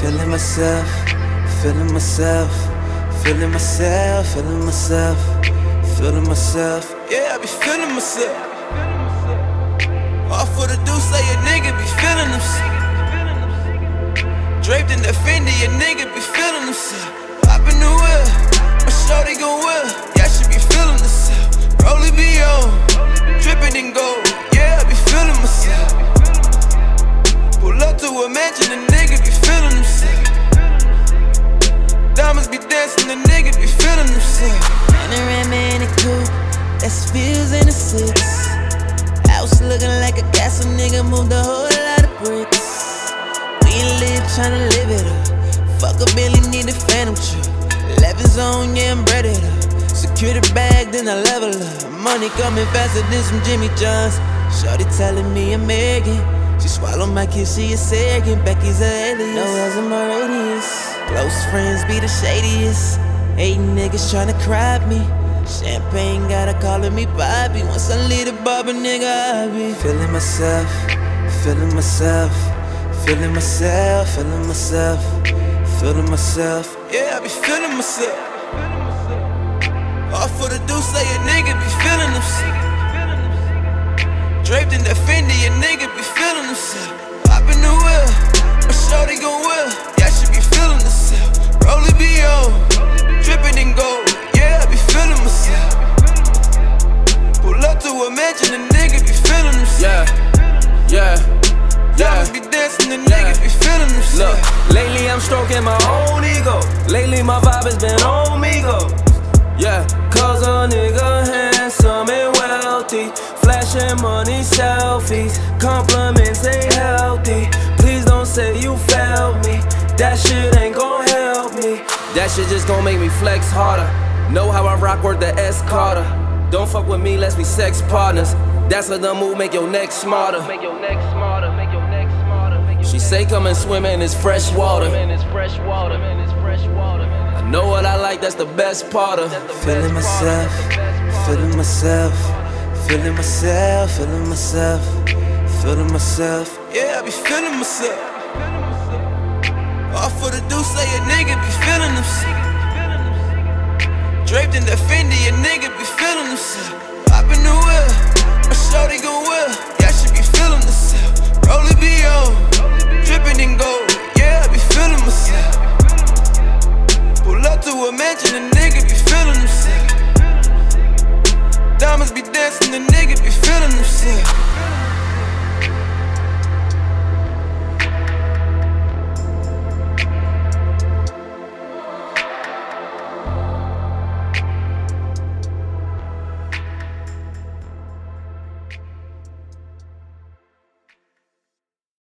Feeling myself, feeling myself, feeling myself, feeling myself, feeling myself. Yeah, I be feeling myself. All for the do say a nigga be feeling himself. Draped in the Fendi, a nigga be feeling himself. In the whip, my shorty gon' whip. Mansion, a nigga be feeling himself. Diamonds be dancing, the nigga be feeling himself. In a coupe, that's feels in a six. House looking like a castle, nigga moved a whole lot of bricks. We live tryna live it up. Fuck a Billy, need a phantom trip. Levis on, yeah, I'm ready to secure the bag, then I level up. Money coming faster than some Jimmy Johns. Shorty telling me I'm Megan. She swallow my kiss, she a second. Becky's a alias. No else in my radius. Close friends be the shadiest. Eight niggas tryna crab me. Champagne got her calling me Bobby. Once I leave the barber, nigga, I be Feeling myself, feeling myself, feeling myself, feeling myself, feeling myself. Yeah, I be feeling myself. All for the do say a nigga be feeling himself. Draped in the Fendi, a nigga be feeling himself. In the whip, my shorty gon' whip. Yeah, she be feeling herself. Rollie be on, dripping in gold. Yeah, I be feeling myself. Pull up to a mansion, a nigga be feeling himself. Yeah, yeah, yeah. be dancing, a nigga be feeling himself. Look, lately I'm stroking my own ego. Lately my vibe has been on Flashing money selfies. Compliments ain't healthy. Please don't say you failed me. That shit ain't gon' help me. That shit just gon' make me flex harder. Know how I rock word the S Carter. Don't fuck with me, let's be sex partners. That's a dumb move, make your neck smarter. Make your neck smarter, make your neck smarter. She say come and swim in this fresh water. I know what I like, that's the best part of. Feeling myself, feeling myself, feeling myself, feeling myself, feeling myself. Yeah, I be feeling myself. All for the do say a nigga be feeling himself. Draped in the Fendi, a nigga be feeling himself. In the whip, my shorty gon' whip. Yeah, she be feeling herself. Rollie be on, dripping in gold. Yeah, I be feeling myself. Pull up to a mansion, a the nigga be feeling himself.